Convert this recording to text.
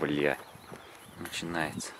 бля, начинается.